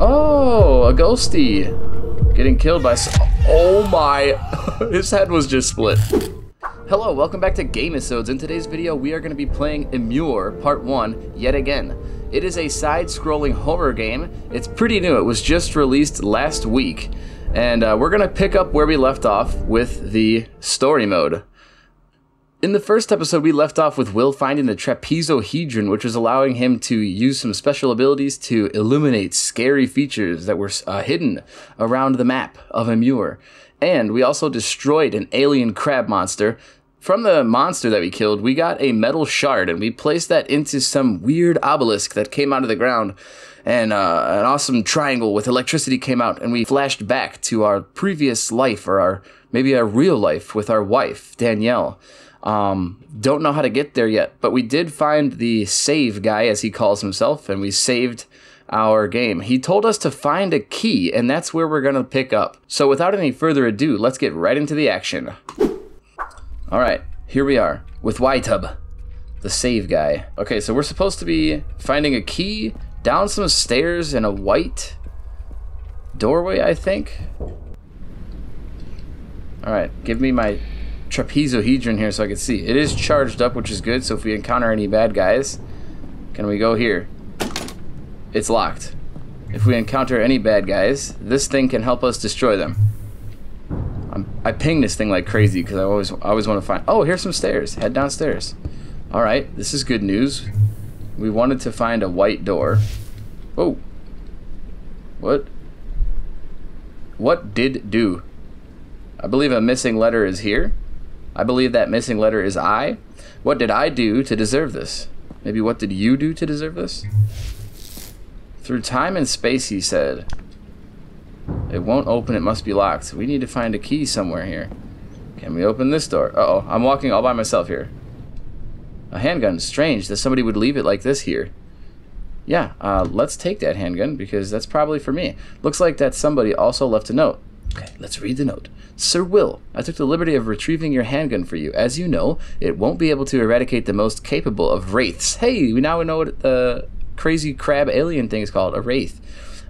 Oh, a ghosty. Getting killed by... Oh my... His head was just split. Hello, welcome back to Gamesodes. In today's video, we are going to be playing Immure Part 1 yet again. It is a side-scrolling horror game. It's pretty new. It was just released last week. And uh, we're going to pick up where we left off with the story mode. In the first episode, we left off with Will finding the trapezohedron, which was allowing him to use some special abilities to illuminate scary features that were uh, hidden around the map of Immure. And we also destroyed an alien crab monster. From the monster that we killed, we got a metal shard, and we placed that into some weird obelisk that came out of the ground. And uh, an awesome triangle with electricity came out, and we flashed back to our previous life, or our maybe our real life, with our wife, Danielle. Um, don't know how to get there yet, but we did find the save guy, as he calls himself, and we saved our game. He told us to find a key, and that's where we're to pick up. So without any further ado, let's get right into the action. All right, here we are with Y-Tub, the save guy. Okay, so we're supposed to be finding a key down some stairs in a white doorway, I think. All right, give me my trapezohedron here so I can see. It is charged up, which is good. So if we encounter any bad guys, can we go here? It's locked. If we encounter any bad guys, this thing can help us destroy them. I'm, I ping this thing like crazy because I always I always want to find. Oh, here's some stairs. Head downstairs. All right, this is good news. We wanted to find a white door. Oh. What? What did do? I believe a missing letter is here. I believe that missing letter is I. What did I do to deserve this? Maybe what did you do to deserve this? Through time and space, he said. It won't open, it must be locked. We need to find a key somewhere here. Can we open this door? Uh oh I'm walking all by myself here. A handgun. Strange that somebody would leave it like this here. Yeah, uh, let's take that handgun because that's probably for me. Looks like that somebody also left a note. Okay, let's read the note. Sir Will, I took the liberty of retrieving your handgun for you. As you know, it won't be able to eradicate the most capable of wraiths. Hey, we now know what the crazy crab alien thing is called, a wraith.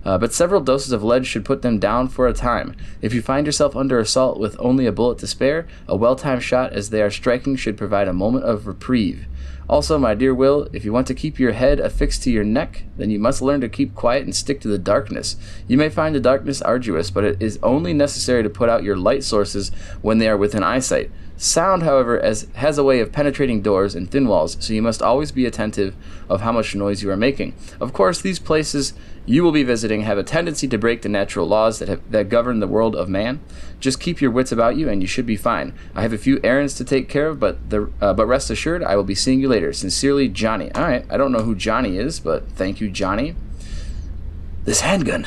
Uh, but several doses of lead should put them down for a time. If you find yourself under assault with only a bullet to spare, a well timed shot as they are striking should provide a moment of reprieve. Also, my dear Will, if you want to keep your head affixed to your neck, then you must learn to keep quiet and stick to the darkness. You may find the darkness arduous, but it is only necessary to put out your light sources when they are within eyesight. Sound, however, as, has a way of penetrating doors and thin walls, so you must always be attentive of how much noise you are making. Of course, these places you will be visiting have a tendency to break the natural laws that, have, that govern the world of man. Just keep your wits about you, and you should be fine. I have a few errands to take care of, but the uh, but rest assured, I will be seeing you later. Sincerely, Johnny. All right, I don't know who Johnny is, but thank you, Johnny. This handgun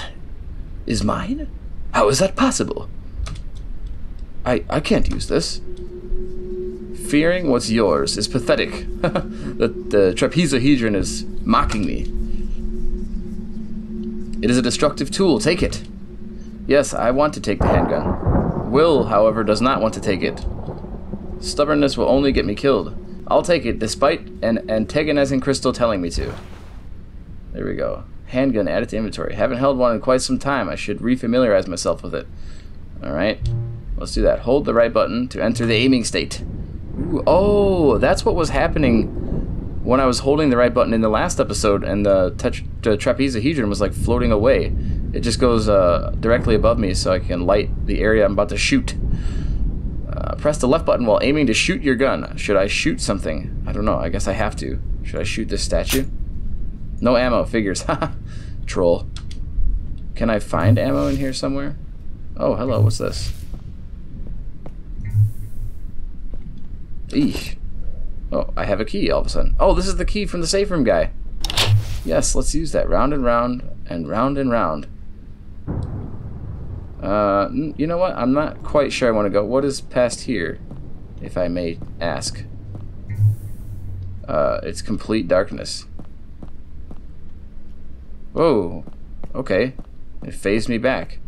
is mine. How is that possible? I I can't use this. Fearing what's yours is pathetic. the, the trapezohedron is mocking me. It is a destructive tool. Take it. Yes, I want to take the handgun. Will, however, does not want to take it. Stubbornness will only get me killed. I'll take it, despite an antagonizing crystal telling me to. There we go. Handgun added to inventory. Haven't held one in quite some time. I should refamiliarize myself with it. Alright. Let's do that. Hold the right button to enter the aiming state. Oh, that's what was happening when I was holding the right button in the last episode and the, the trapezohedron was like floating away. It just goes uh, directly above me so I can light the area I'm about to shoot. Uh, press the left button while aiming to shoot your gun. Should I shoot something? I don't know. I guess I have to. Should I shoot this statue? No ammo. Figures. Troll. Can I find ammo in here somewhere? Oh, hello. What's this? Eesh. Oh, I have a key all of a sudden. Oh, this is the key from the safe room guy. Yes, let's use that. Round and round and round and round. Uh, you know what? I'm not quite sure I want to go. What is past here, if I may ask? Uh, it's complete darkness. Whoa. Okay. It phased me back.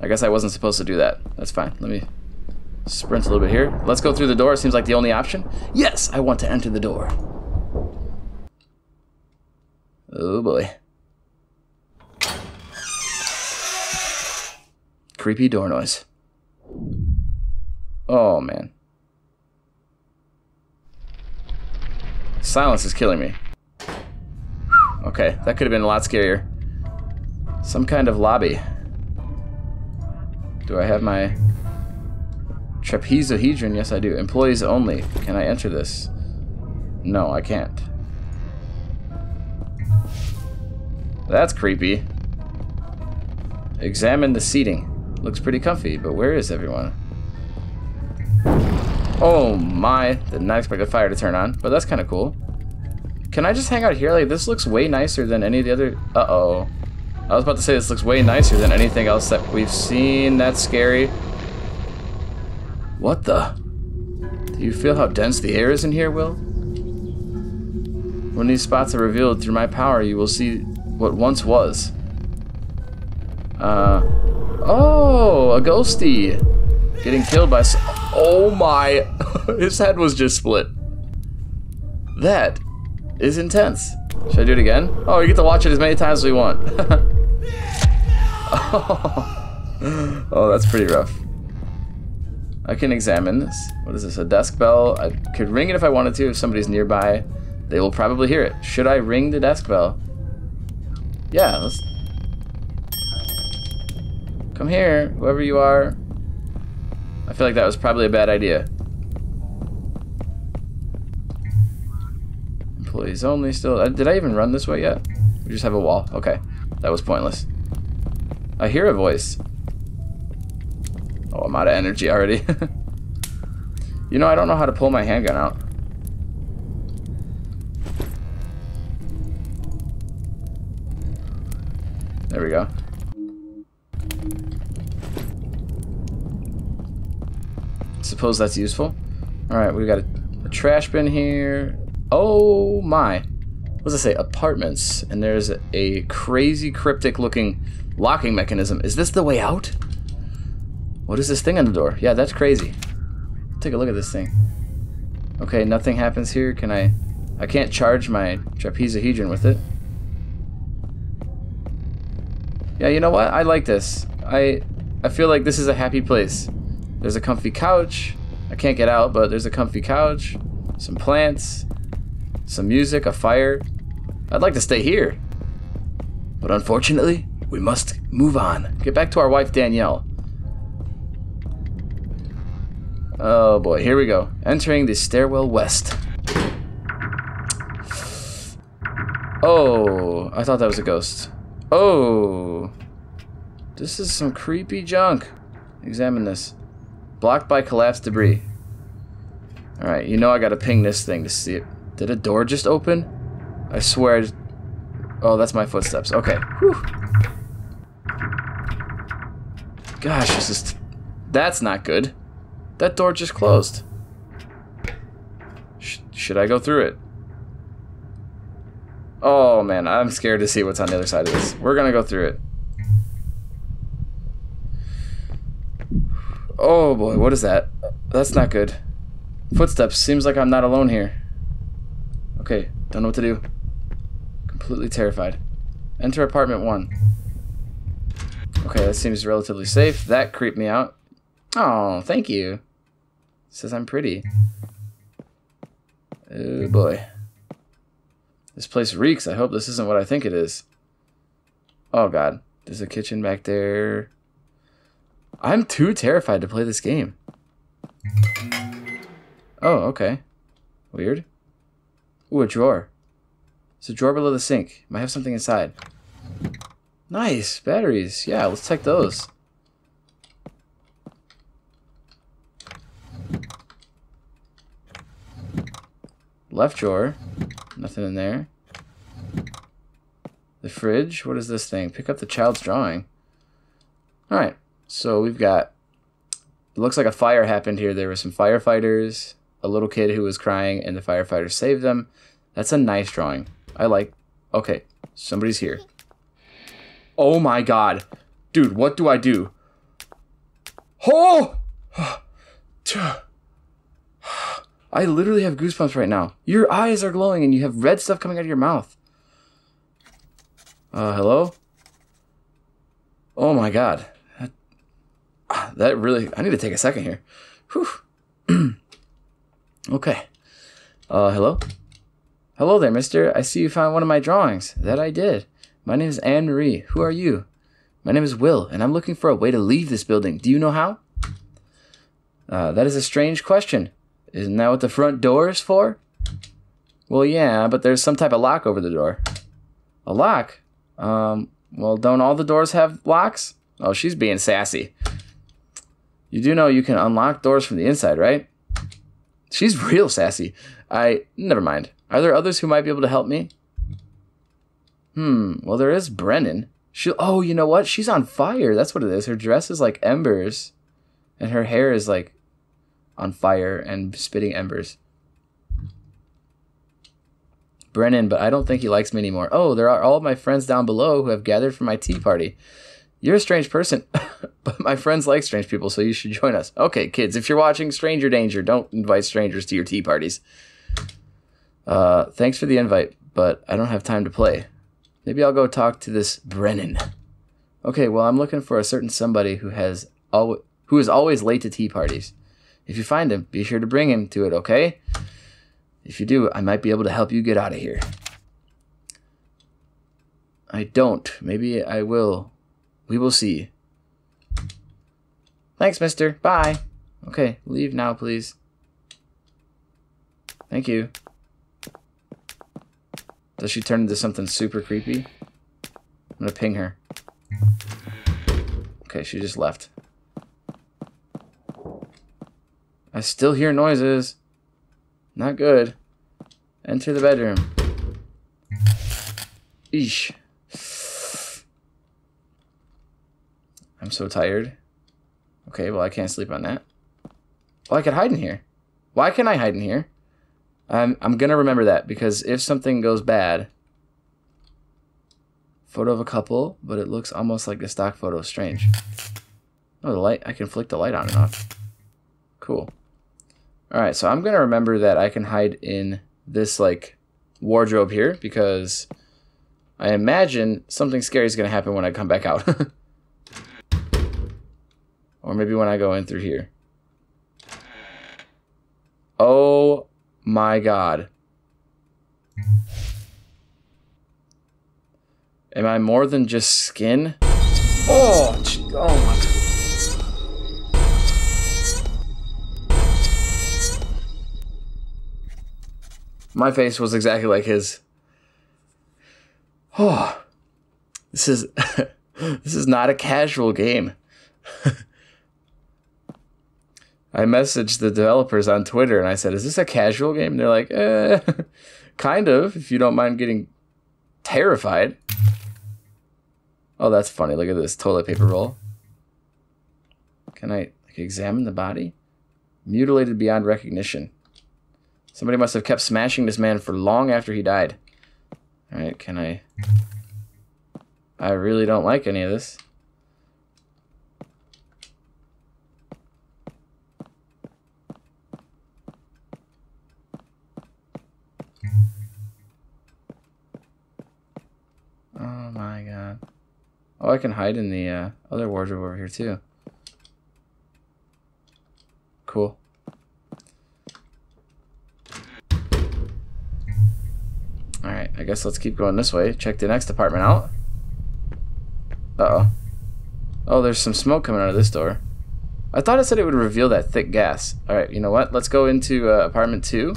I guess I wasn't supposed to do that. That's fine. Let me Sprint a little bit here. Let's go through the door. Seems like the only option. Yes, I want to enter the door. Oh boy. Creepy door noise. Oh man. Silence is killing me. Okay, that could have been a lot scarier. Some kind of lobby. Do I have my trapezohedron? Yes, I do. Employees only. Can I enter this? No, I can't. That's creepy. Examine the seating. Looks pretty comfy, but where is everyone? Oh my, did not expect the fire to turn on, but that's kind of cool. Can I just hang out here? Like, this looks way nicer than any of the other... Uh-oh. I was about to say this looks way nicer than anything else that we've seen. That's scary. What the? Do you feel how dense the air is in here, Will? When these spots are revealed through my power, you will see what once was. Uh... Oh, a ghosty. Getting killed by... Oh my... His head was just split. That is intense. Should I do it again? Oh, you get to watch it as many times as we want. oh. oh, that's pretty rough. I can examine this. What is this, a desk bell? I could ring it if I wanted to, if somebody's nearby. They will probably hear it. Should I ring the desk bell? Yeah, let's... Come here, whoever you are. I feel like that was probably a bad idea. Employees only still. Uh, did I even run this way yet? We just have a wall. Okay. That was pointless. I hear a voice. Oh, I'm out of energy already. you know, I don't know how to pull my handgun out. There we go. Suppose that's useful. Alright, we got a, a trash bin here. Oh my. What does it say? Apartments. And there's a crazy cryptic looking locking mechanism. Is this the way out? What is this thing on the door? Yeah, that's crazy. Take a look at this thing. Okay, nothing happens here. Can I... I can't charge my trapezohedron with it. Yeah, you know what? I like this. I I feel like this is a happy place. There's a comfy couch. I can't get out, but there's a comfy couch. Some plants some music, a fire. I'd like to stay here. But unfortunately, we must move on. Get back to our wife, Danielle. Oh boy, here we go. Entering the stairwell west. Oh, I thought that was a ghost. Oh, this is some creepy junk. Examine this. Blocked by collapsed debris. Alright, you know I gotta ping this thing to see it. Did a door just open? I swear. I just... Oh, that's my footsteps. Okay. Whew. Gosh, this is... That's not good. That door just closed. Sh should I go through it? Oh, man. I'm scared to see what's on the other side of this. We're gonna go through it. Oh, boy. What is that? That's not good. Footsteps. Seems like I'm not alone here. Okay, don't know what to do. Completely terrified. Enter apartment one. Okay, that seems relatively safe. That creeped me out. Oh, thank you. says I'm pretty. Oh boy. This place reeks. I hope this isn't what I think it is. Oh god. There's a kitchen back there. I'm too terrified to play this game. Oh, okay. Weird. Ooh, a drawer. It's a drawer below the sink. Might have something inside. Nice. Batteries. Yeah, let's check those. Left drawer. Nothing in there. The fridge. What is this thing? Pick up the child's drawing. Alright. So we've got... It looks like a fire happened here. There were some firefighters a little kid who was crying and the firefighters saved them. That's a nice drawing. I like. Okay, somebody's here. Oh my god. Dude, what do I do? Oh! I literally have goosebumps right now. Your eyes are glowing and you have red stuff coming out of your mouth. Uh, hello? Oh my god. that that really. I need to take a second here. Whew. okay. Uh, hello? Hello there, mister. I see you found one of my drawings. That I did. My name is Anne Marie. Who are you? My name is Will, and I'm looking for a way to leave this building. Do you know how? Uh, that is a strange question. Isn't that what the front door is for? Well, yeah, but there's some type of lock over the door. A lock? Um, well, don't all the doors have locks? Oh, she's being sassy. You do know you can unlock doors from the inside, right? She's real sassy. I. Never mind. Are there others who might be able to help me? Hmm, well, there is Brennan. She. Oh, you know what? She's on fire. That's what it is. Her dress is like embers, and her hair is like on fire and spitting embers. Brennan, but I don't think he likes me anymore. Oh, there are all my friends down below who have gathered for my tea party. You're a strange person, but my friends like strange people, so you should join us. Okay, kids, if you're watching Stranger Danger, don't invite strangers to your tea parties. Uh, thanks for the invite, but I don't have time to play. Maybe I'll go talk to this Brennan. Okay, well, I'm looking for a certain somebody who has al- who is always late to tea parties. If you find him, be sure to bring him to it, okay? If you do, I might be able to help you get out of here. I don't. Maybe I will. We will see. Thanks, mister. Bye. Okay, leave now, please. Thank you. Does she turn into something super creepy? I'm gonna ping her. Okay, she just left. I still hear noises. Not good. Enter the bedroom. Eesh. I'm so tired. Okay, well, I can't sleep on that. Well, I could hide in here. Why can't I hide in here? I'm, I'm gonna remember that because if something goes bad, photo of a couple, but it looks almost like the stock photo. Strange. Oh, the light. I can flick the light on and off. Cool. Alright, so I'm to remember that I can hide in this, like, wardrobe here because I imagine something scary is to happen when I come back out. or maybe when I go in through here. Oh my god. Am I more than just skin? Oh, oh my god. My face was exactly like his. Oh, this is this is not a casual game. I messaged the developers on Twitter and I said, "Is this a casual game?" And they're like, "Eh, kind of. If you don't mind getting terrified." Oh, that's funny. Look at this toilet paper roll. Can I like, examine the body? Mutilated beyond recognition. Somebody must have kept smashing this man for long after he died. Alright, can I... I really don't like any of this. Oh my god. Oh, I can hide in the uh, other wardrobe over here too. Cool. Alright, I guess let's keep going this way. Check the next apartment out. Uh-oh. Oh, there's some smoke coming out of this door. I thought it said it would reveal that thick gas. Alright, you know what? Let's go into uh, apartment 2.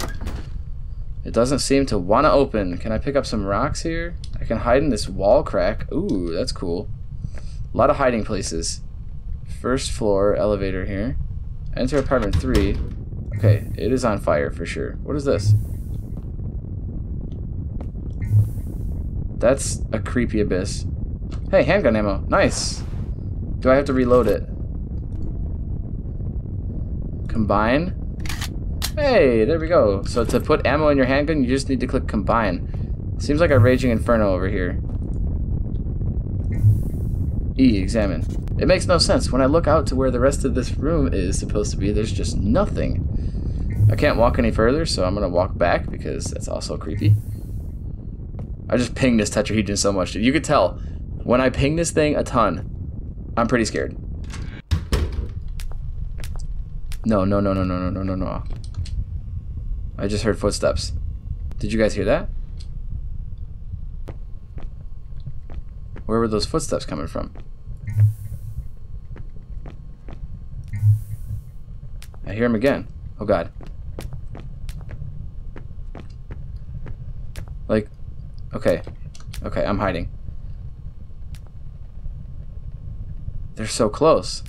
It doesn't seem to want to open. Can I pick up some rocks here? I can hide in this wall crack. Ooh, that's cool. A lot of hiding places. First floor elevator here. Enter apartment 3. Okay, it is on fire for sure. What is this? That's a creepy abyss. Hey, handgun ammo. Nice. Do I have to reload it? Combine? Hey, there we go. So to put ammo in your handgun, you just need to click combine. Seems like a raging inferno over here. E, examine. It makes no sense. When I look out to where the rest of this room is supposed to be, there's just nothing. I can't walk any further, so I'm going to walk back because that's also creepy. I just pinged this tetrahedron so much. You could tell when I ping this thing a ton, I'm pretty scared. No, no, no, no, no, no, no, no, no. I just heard footsteps. Did you guys hear that? Where were those footsteps coming from? I hear him again. Oh god. Like, okay. Okay, I'm hiding. They're so close.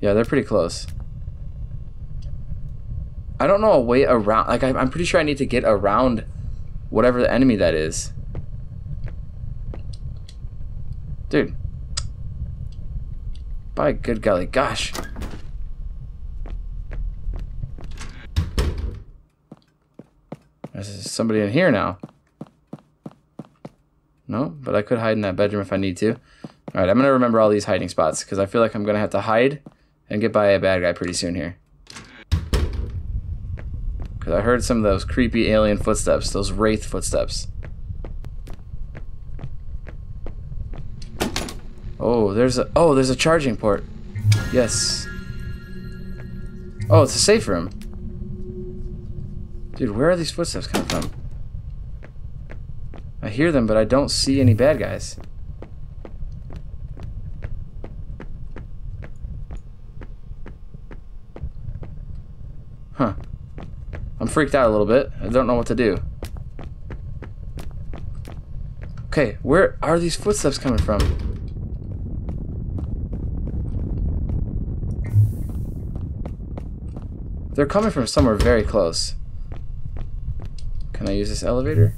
Yeah, they're pretty close. I don't know a way around. Like, I'm pretty sure I need to get around whatever the enemy that is. Dude. By good golly, gosh. There's somebody in here now. No, but I could hide in that bedroom if I need to. Alright, I'm going to remember all these hiding spots because I feel like I'm going to have to hide and get by a bad guy pretty soon here. Because I heard some of those creepy alien footsteps, those wraith footsteps. Oh, there's a oh, there's a charging port. Yes. Oh, it's a safe room. Dude, where are these footsteps coming from? I hear them, but I don't see any bad guys. Huh. I'm freaked out a little bit. I don't know what to do. Okay, where are these footsteps coming from? They're coming from somewhere very close. Can I use this elevator?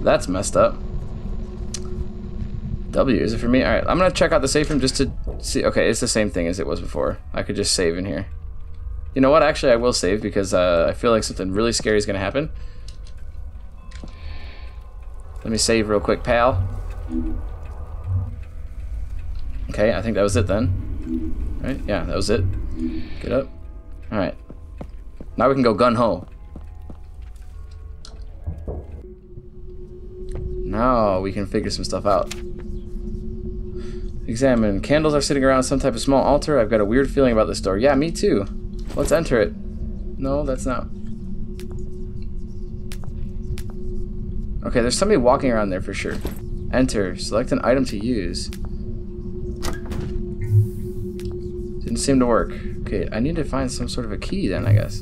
That's messed up. W, is it for me? Alright, I'm gonna check out the safe room just to see. Okay, it's the same thing as it was before. I could just save in here. You know what? Actually, I will save because uh, I feel like something really scary is gonna happen. Let me save real quick, pal. Okay, I think that was it then. Right? Yeah, that was it. Get up. Alright. Now we can go gun-ho. Now we can figure some stuff out. Examine. Candles are sitting around some type of small altar. I've got a weird feeling about this door. Yeah, me too. Let's enter it. No, that's not. Okay, there's somebody walking around there for sure. Enter. Select an item to use. Didn't seem to work. Okay, I need to find some sort of a key then, I guess.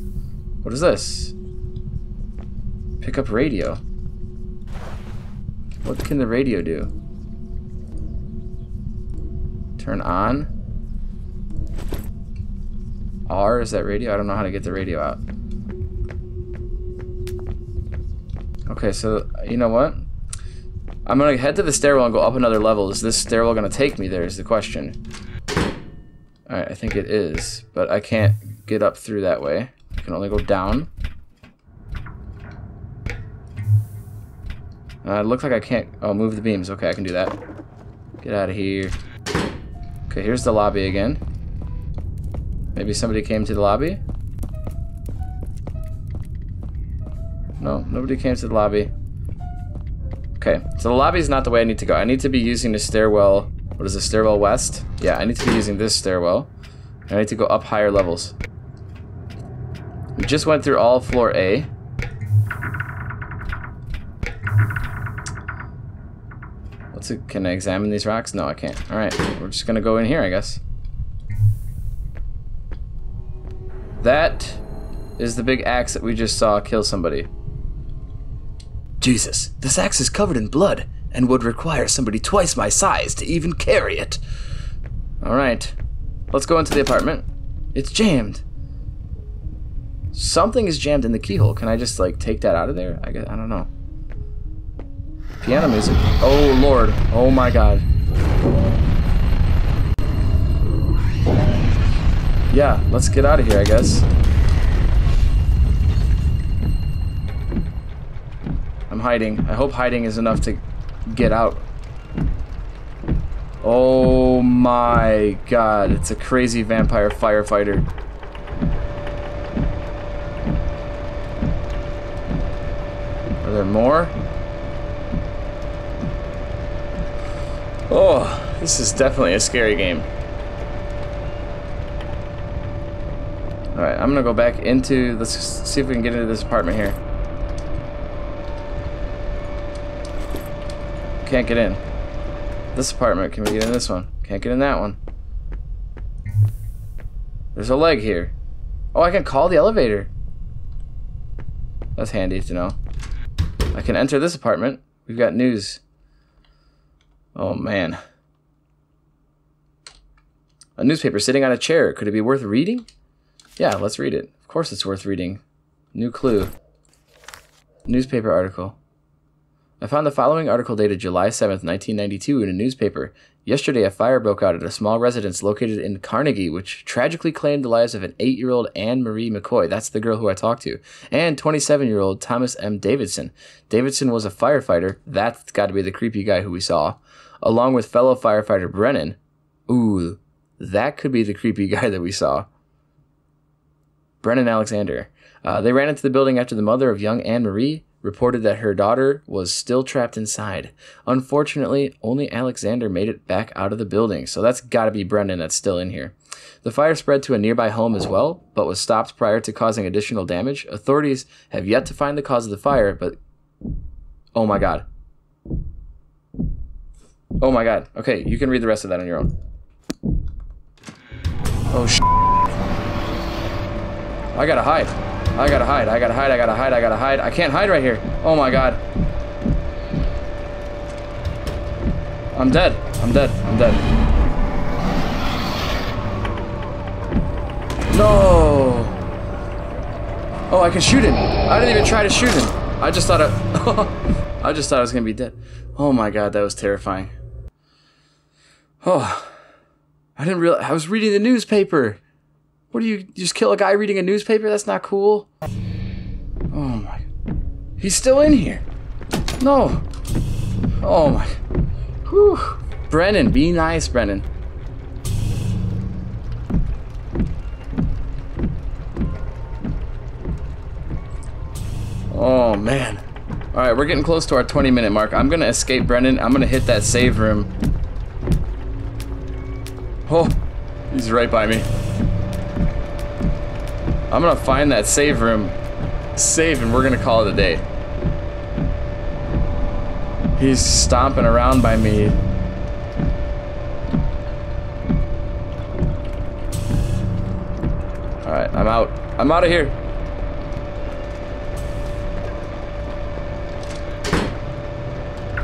What is this? Pick up radio. What can the radio do? Turn on. R, is that radio? I don't know how to get the radio out. Okay, so you know what? I'm gonna head to the stairwell and go up another level. Is this stairwell gonna take me there is the question. Alright, I think it is, but I can't get up through that way. I can only go down. Uh, it looks like I can't... Oh, move the beams. Okay, I can do that. Get out of here. Okay, here's the lobby again. Maybe somebody came to the lobby? No, nobody came to the lobby. Okay, so the lobby is not the way I need to go. I need to be using the stairwell. What is the stairwell west? Yeah, I need to be using this stairwell. I need to go up higher levels. We just went through all floor A. What's it? Can I examine these rocks? No, I can't. Alright, we're just gonna go in here, I guess. That is the big axe that we just saw kill somebody. Jesus, this axe is covered in blood and would require somebody twice my size to even carry it. Alright, let's go into the apartment. It's jammed. Something is jammed in the keyhole. Can I just, like, take that out of there? I, guess, I don't know. Piano music. Oh, Lord. Oh, my God. Yeah, let's get out of here, I guess. I'm hiding. I hope hiding is enough to get out. Oh my god, it's a crazy vampire firefighter. Are there more? Oh, this is definitely a scary game. Alright, I'm gonna go back into, let's see if we can get into this apartment here. Can't get in. This apartment, can we get in this one? Can't get in that one. There's a leg here. Oh, I can call the elevator. That's handy to know. I can enter this apartment. We've got news. Oh, man. A newspaper sitting on a chair. Could it be worth reading? Yeah, let's read it. Of course it's worth reading. New clue. Newspaper article. I found the following article dated July 7th, 1992 in a newspaper. Yesterday, a fire broke out at a small residence located in Carnegie, which tragically claimed the lives of an 8-year-old Anne Marie McCoy, that's the girl who I talked to, and 27-year-old Thomas M. Davidson. Davidson was a firefighter, that's got to be the creepy guy who we saw, along with fellow firefighter Brennan. Ooh, that could be the creepy guy that we saw. Brennan Alexander. Uh, they ran into the building after the mother of young Anne Marie reported that her daughter was still trapped inside. Unfortunately, only Alexander made it back out of the building, so that's gotta be Brendan that's still in here. The fire spread to a nearby home as well, but was stopped prior to causing additional damage. Authorities have yet to find the cause of the fire, but. Oh my god. Oh my god. Okay, you can read the rest of that on your own. Oh, sh. I gotta hide. I gotta hide. I gotta hide. I gotta hide. I gotta hide. I can't hide right here. Oh my god. I'm dead. I'm dead. I'm dead. No. Oh, I can shoot him. I didn't even try to shoot him. I just thought I, I just thought I was gonna be dead. Oh my god, that was terrifying. Oh, I didn't realize I was reading the newspaper. What do you, you just kill a guy reading a newspaper? That's not cool. Oh my. He's still in here. No. Oh my. Whew. Brennan, be nice, Brennan. Oh man. Alright, we're getting close to our 20 minute mark. I'm gonna escape Brennan. I'm gonna hit that save room. Oh, he's right by me. I'm gonna find that save room, save, and we're gonna call it a day. He's stomping around by me. Alright, I'm out. I'm out of here.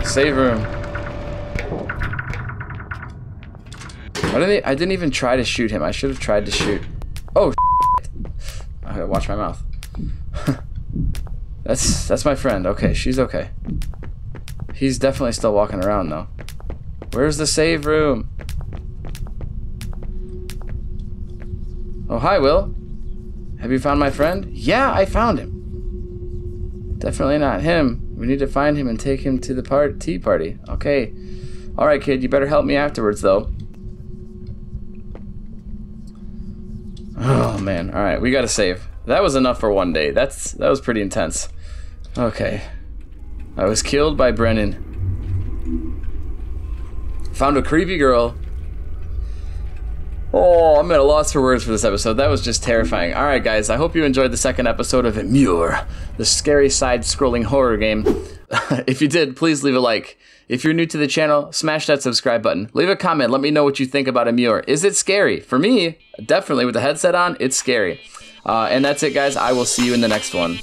Save room. I didn't, I didn't even try to shoot him. I should have tried to shoot. My mouth. that's that's my friend. Okay, she's okay. He's definitely still walking around though. Where's the save room? Oh, hi, Will. Have you found my friend? Yeah, I found him. Definitely not him. We need to find him and take him to the part tea party. Okay. Alright, kid, you better help me afterwards, though. Oh, man. Alright, we gotta save. That was enough for one day. That's That was pretty intense. Okay. I was killed by Brennan. Found a creepy girl. Oh, I'm at a loss for words for this episode. That was just terrifying. Alright, guys, I hope you enjoyed the second episode of Immure, the scary side scrolling horror game. if you did, please leave a like. If you're new to the channel, smash that subscribe button. Leave a comment. Let me know what you think about Immure. Is it scary? For me, definitely with the headset on, it's scary. Uh, and that's it, guys. I will see you in the next one.